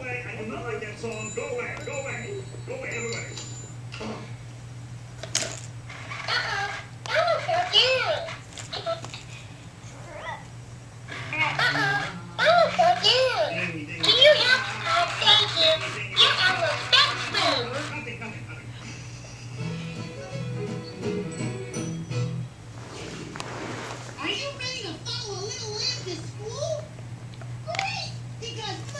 away. I do not like that song. Go away. Go away. Go away. Are you ready to follow little lamb to school? Great! Because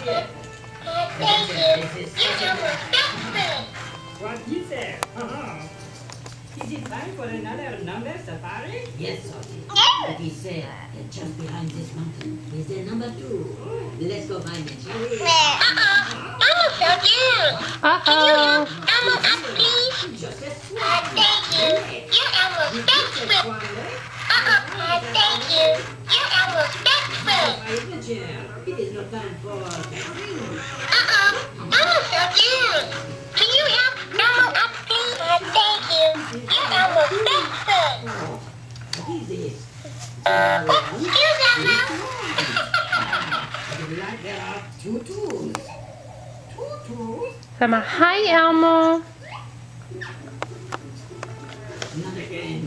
Salty and the Ant. Uh, thank you. You're Elmo's best friend. What is? Uh-huh. Is it time for another number safari? Yes. But he said that just behind this mountain is there number two. Let's go find it, shall we? Uh-oh, Elmo's so cute. Can It is time for. Uh-uh. Can you help? Thank you. You two tools. Two tools? Hi, Elmo. Not again.